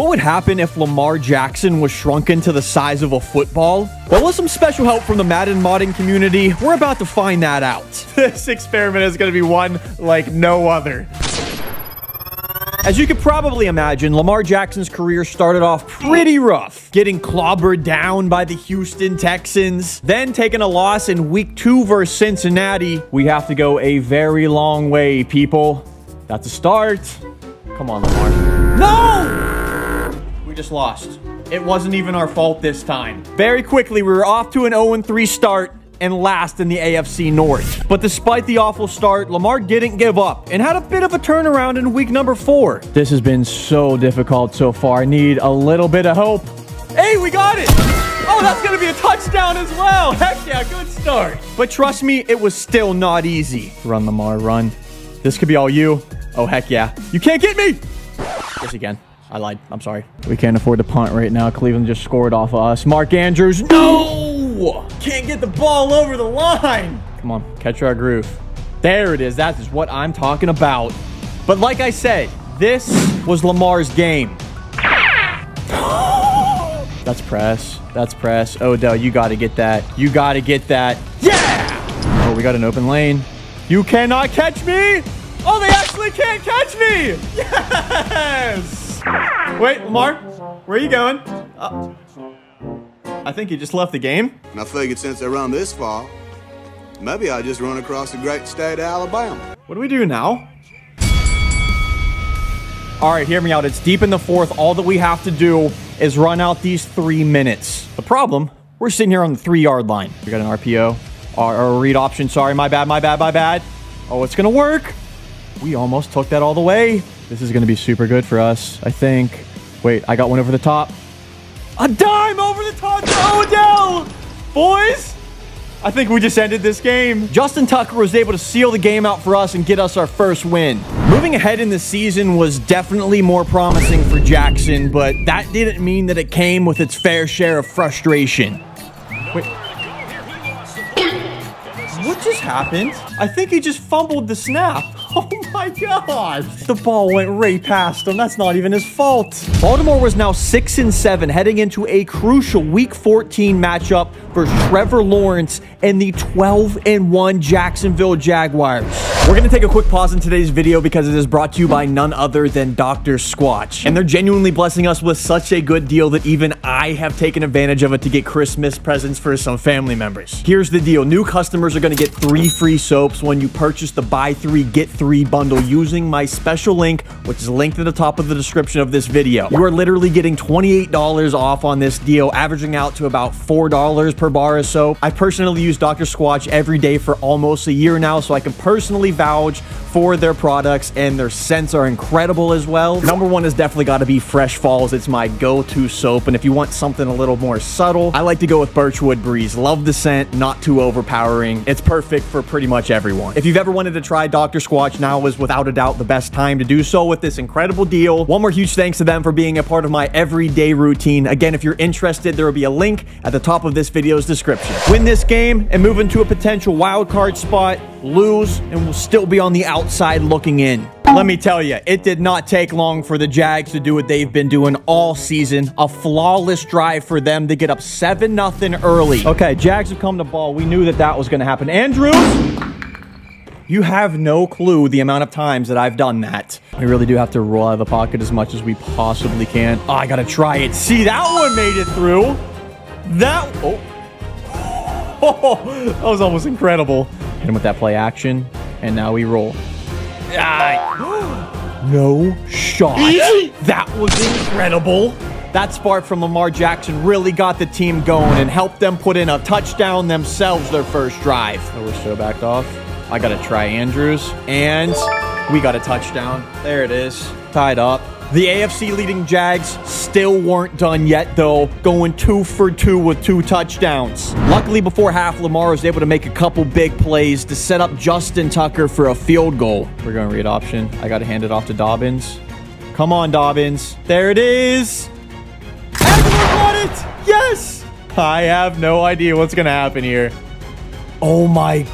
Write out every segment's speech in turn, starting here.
What would happen if Lamar Jackson was shrunken to the size of a football? Well, with some special help from the Madden modding community, we're about to find that out. this experiment is going to be one like no other. As you could probably imagine, Lamar Jackson's career started off pretty rough, getting clobbered down by the Houston Texans, then taking a loss in week two versus Cincinnati. We have to go a very long way, people. That's a start. Come on, Lamar. No! Just lost. It wasn't even our fault this time. Very quickly, we were off to an 0-3 start and last in the AFC North. But despite the awful start, Lamar didn't give up and had a bit of a turnaround in week number four. This has been so difficult so far. I need a little bit of hope. Hey, we got it! Oh, that's going to be a touchdown as well. Heck yeah, good start. But trust me, it was still not easy. Run, Lamar, run. This could be all you. Oh, heck yeah. You can't get me! Yes, again. I lied. I'm sorry. We can't afford to punt right now. Cleveland just scored off of us. Mark Andrews. No! Can't get the ball over the line. Come on. Catch our groove. There it is. That is what I'm talking about. But like I said, this was Lamar's game. That's press. That's press. Odell, you got to get that. You got to get that. Yeah! Oh, we got an open lane. You cannot catch me! Oh, they actually can't catch me! Yes! Wait, Lamar, where are you going? Uh, I think you just left the game. And I figured since I run this far, maybe I just run across the great state of Alabama. What do we do now? All right, hear me out. It's deep in the fourth. All that we have to do is run out these three minutes. The problem, we're sitting here on the three-yard line. We got an RPO, or, or read option. Sorry, my bad, my bad, my bad. Oh, it's going to work. We almost took that all the way. This is going to be super good for us, I think. Wait, I got one over the top. A dime over the top to Odell! Boys, I think we just ended this game. Justin Tucker was able to seal the game out for us and get us our first win. Moving ahead in the season was definitely more promising for Jackson, but that didn't mean that it came with its fair share of frustration. Wait. What just happened? I think he just fumbled the snap. Oh my god! The ball went right past him. That's not even his fault. Baltimore was now 6 and 7 heading into a crucial week 14 matchup for Trevor Lawrence and the 12 and 1 Jacksonville Jaguars. We're to take a quick pause in today's video because it is brought to you by none other than Dr. Squatch. And they're genuinely blessing us with such a good deal that even I have taken advantage of it to get Christmas presents for some family members. Here's the deal. New customers are to get three free soaps when you purchase the buy three, get three bundle using my special link, which is linked at the top of the description of this video. You are literally getting $28 off on this deal, averaging out to about $4 per bar of soap. I personally use Dr. Squatch every day for almost a year now, so I can personally vouch for their products, and their scents are incredible as well. Number one has definitely got to be Fresh Falls. It's my go-to soap, and if you want something a little more subtle, I like to go with Birchwood Breeze. Love the scent, not too overpowering. It's perfect for pretty much everyone. If you've ever wanted to try Dr. Squatch, now is without a doubt the best time to do so with this incredible deal. One more huge thanks to them for being a part of my everyday routine. Again, if you're interested, there will be a link at the top of this video's description. Win this game and move into a potential wildcard spot, lose, and we'll still be on the outside looking in. Let me tell you, it did not take long for the Jags to do what they've been doing all season. A flawless drive for them to get up 7-0 early. Okay, Jags have come to ball. We knew that that was going to happen. Andrews! You have no clue the amount of times that I've done that. We really do have to roll out of the pocket as much as we possibly can. Oh, I gotta try it. See, that one made it through. That, oh. Oh, that was almost incredible. Hit him with that play action, and now we roll. Ah, no shot. That was incredible. That spark from Lamar Jackson really got the team going and helped them put in a touchdown themselves their first drive. Oh, we're still backed off. I got to try Andrews, and we got a touchdown. There it is, tied up. The AFC leading Jags still weren't done yet, though, going two for two with two touchdowns. Luckily, before half, Lamar was able to make a couple big plays to set up Justin Tucker for a field goal. We're going to read option. I got to hand it off to Dobbins. Come on, Dobbins. There it is. Agholor got it. Yes. I have no idea what's going to happen here. Oh, my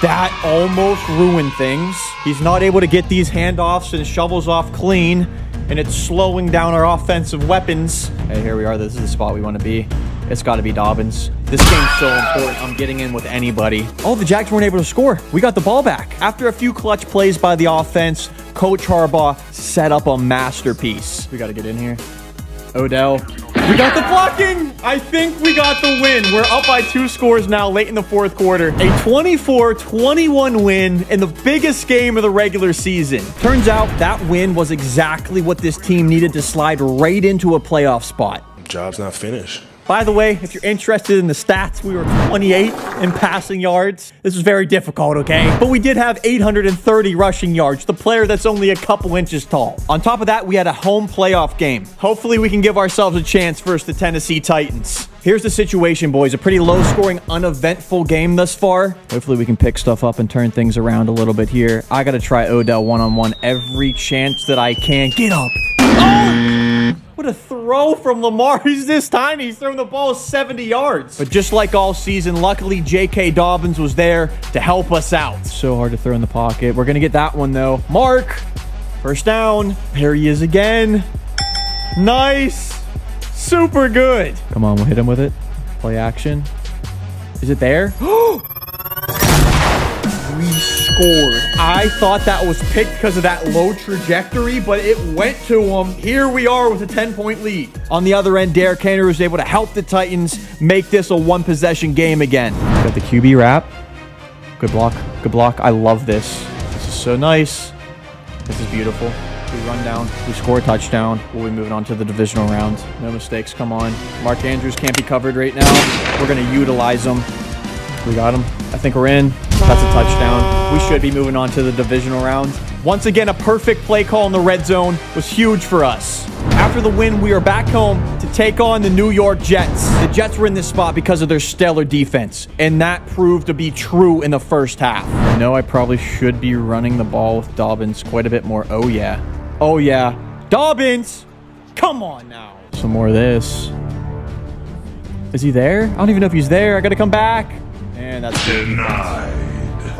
that almost ruined things. He's not able to get these handoffs and shovels off clean. And it's slowing down our offensive weapons. Hey, here we are. This is the spot we want to be. It's got to be Dobbins. This game's so important. I'm getting in with anybody. Oh, the Jags weren't able to score. We got the ball back. After a few clutch plays by the offense, Coach Harbaugh set up a masterpiece. We got to get in here. Odell. We got the blocking. I think we got the win. We're up by two scores now late in the fourth quarter. A 24-21 win in the biggest game of the regular season. Turns out that win was exactly what this team needed to slide right into a playoff spot. Job's not finished. By the way, if you're interested in the stats, we were 28 in passing yards. This was very difficult, okay? But we did have 830 rushing yards, the player that's only a couple inches tall. On top of that, we had a home playoff game. Hopefully, we can give ourselves a chance versus the Tennessee Titans. Here's the situation, boys. A pretty low-scoring, uneventful game thus far. Hopefully, we can pick stuff up and turn things around a little bit here. I got to try Odell one-on-one -on -one every chance that I can. Get up. Oh! What a throw from Lamar. He's this tiny. He's throwing the ball 70 yards. But just like all season, luckily J.K. Dobbins was there to help us out. So hard to throw in the pocket. We're going to get that one, though. Mark. First down. There he is again. Nice. Super good. Come on, we'll hit him with it. Play action. Is it there? we scored. I thought that was picked because of that low trajectory, but it went to him. Here we are with a 10-point lead. On the other end, Derrick Henry was able to help the Titans make this a one-possession game again. Got the QB wrap. Good block. Good block. I love this. This is so nice. This is beautiful. We run down. We score a touchdown. We'll be moving on to the divisional round. No mistakes. Come on. Mark Andrews can't be covered right now. We're going to utilize him. We got him. I think we're in. That's a touchdown. We should be moving on to the divisional rounds. Once again, a perfect play call in the red zone was huge for us. After the win, we are back home to take on the New York Jets. The Jets were in this spot because of their stellar defense, and that proved to be true in the first half. I know I probably should be running the ball with Dobbins quite a bit more. Oh, yeah. Oh, yeah. Dobbins! Come on now. Some more of this. Is he there? I don't even know if he's there. I gotta come back. And that's good.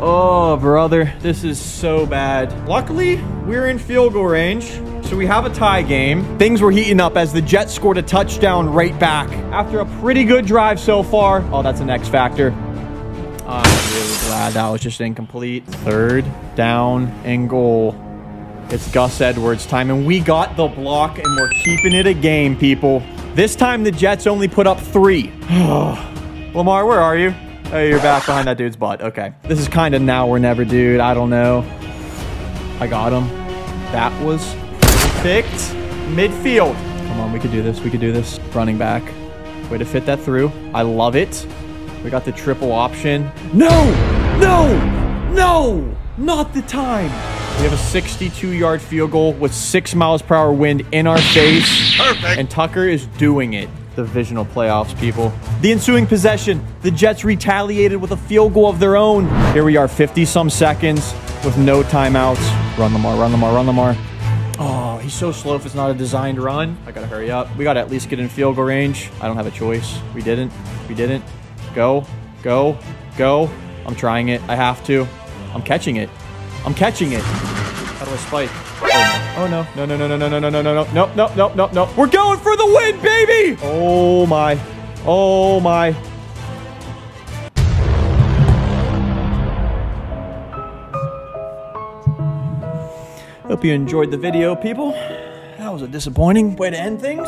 Oh, brother. This is so bad. Luckily, we're in field goal range. So we have a tie game. Things were heating up as the Jets scored a touchdown right back. After a pretty good drive so far. Oh, that's an X factor. I'm really glad that was just incomplete. Third down and goal. It's Gus Edwards time, and we got the block, and we're keeping it a game, people. This time, the Jets only put up three. Lamar, where are you? Oh, you're back behind that dude's butt. Okay. This is kind of now or never, dude. I don't know. I got him. That was perfect. Midfield. Come on, we could do this. We could do this. Running back. Way to fit that through. I love it. We got the triple option. No! No! No! Not the time. We have a 62-yard field goal with 6 miles per hour wind in our face. Perfect. And Tucker is doing it divisional playoffs, people. The ensuing possession, the Jets retaliated with a field goal of their own. Here we are, 50-some seconds with no timeouts. Run Lamar, run Lamar, run Lamar. Oh, he's so slow if it's not a designed run. I gotta hurry up. We gotta at least get in field goal range. I don't have a choice. We didn't. We didn't. Go. Go. Go. I'm trying it. I have to. I'm catching it. I'm catching it. How do I spike? Oh no. No, no, no, no, no, no, no, no, no, no, no, no, no, no, no. We're going for the win, baby! Oh my. Oh my. Hope you enjoyed the video, people. That was a disappointing way to end things.